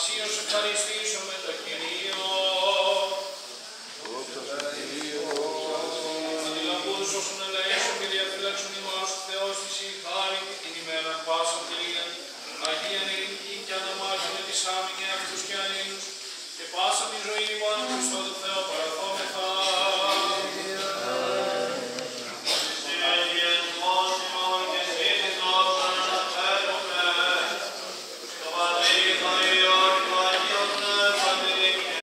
αξίως ευχαριστήσουμε το Κυρίο. Αντιλαμβούς όσων ελαίσουν και διαφυλάξουν ημάς η τις αυτούς και και πάσα τη